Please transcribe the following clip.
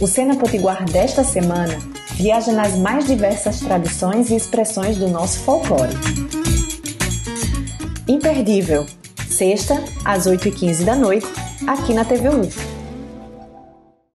O Cena Potiguar desta semana viaja nas mais diversas tradições e expressões do nosso folclore. Imperdível, sexta, às 8h15 da noite, aqui na TV UF.